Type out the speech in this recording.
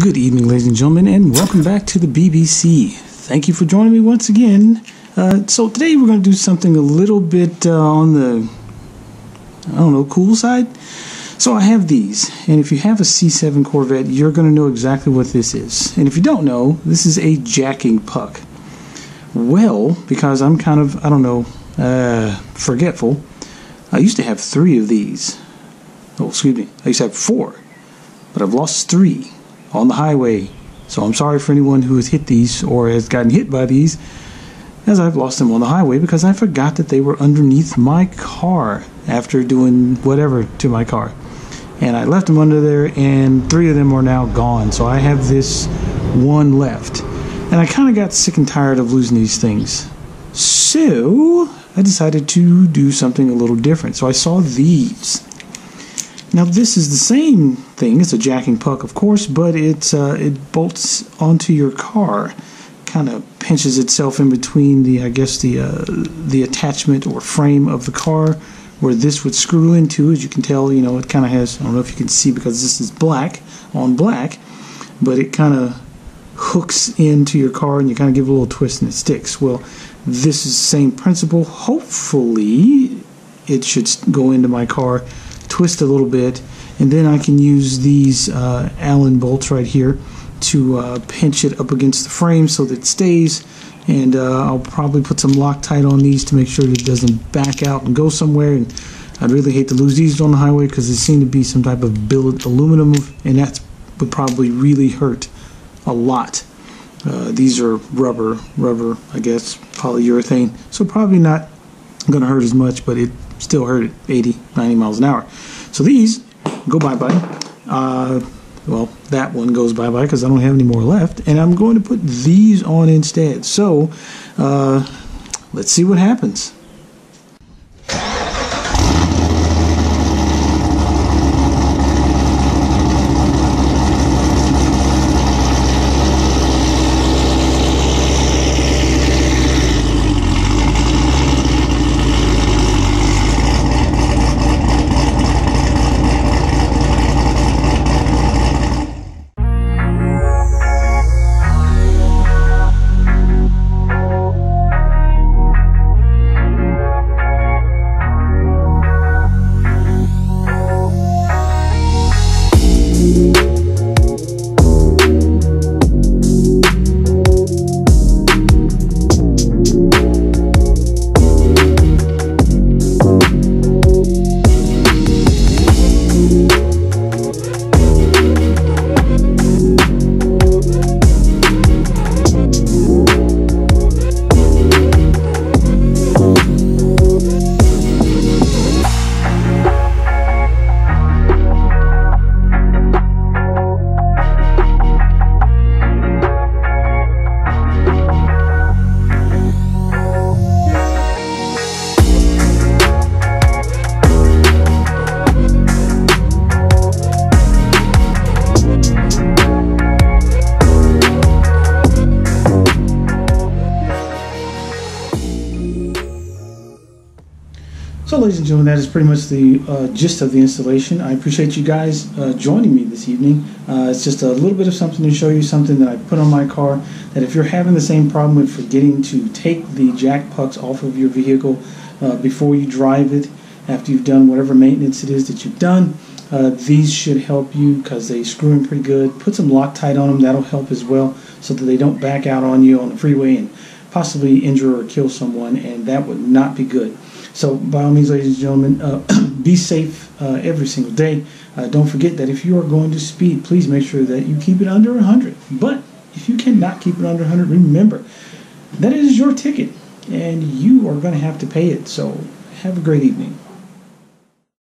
Good evening, ladies and gentlemen, and welcome back to the BBC. Thank you for joining me once again. Uh, so today we're going to do something a little bit uh, on the, I don't know, cool side. So I have these, and if you have a C7 Corvette, you're going to know exactly what this is. And if you don't know, this is a jacking puck. Well, because I'm kind of, I don't know, uh, forgetful, I used to have three of these. Oh, excuse me, I used to have four, but I've lost three on the highway. So I'm sorry for anyone who has hit these or has gotten hit by these, as I've lost them on the highway because I forgot that they were underneath my car after doing whatever to my car. And I left them under there, and three of them are now gone. So I have this one left. And I kind of got sick and tired of losing these things. So I decided to do something a little different. So I saw these. Now this is the same thing. It's a jacking puck, of course, but it uh, it bolts onto your car, kind of pinches itself in between the I guess the uh, the attachment or frame of the car, where this would screw into. As you can tell, you know it kind of has. I don't know if you can see because this is black on black, but it kind of hooks into your car and you kind of give a little twist and it sticks. Well, this is the same principle. Hopefully, it should go into my car twist a little bit, and then I can use these uh, Allen bolts right here to uh, pinch it up against the frame so that it stays. And uh, I'll probably put some Loctite on these to make sure that it doesn't back out and go somewhere. And I'd really hate to lose these on the highway because they seem to be some type of billet aluminum, and that would probably really hurt a lot. Uh, these are rubber, rubber, I guess, polyurethane, so probably not going to hurt as much, but it still hurt at 80, 90 miles an hour. So these go bye-bye. Uh, well, that one goes bye-bye because I don't have any more left. And I'm going to put these on instead. So uh, let's see what happens. So, ladies and gentlemen, that is pretty much the uh, gist of the installation. I appreciate you guys uh, joining me this evening. Uh, it's just a little bit of something to show you something that I put on my car. That if you're having the same problem with forgetting to take the jack pucks off of your vehicle uh, before you drive it, after you've done whatever maintenance it is that you've done, uh, these should help you because they screw in pretty good. Put some Loctite on them, that'll help as well, so that they don't back out on you on the freeway and possibly injure or kill someone, and that would not be good. So, by all means, ladies and gentlemen, uh, be safe uh, every single day. Uh, don't forget that if you are going to speed, please make sure that you keep it under 100. But if you cannot keep it under 100, remember that it is your ticket and you are going to have to pay it. So, have a great evening.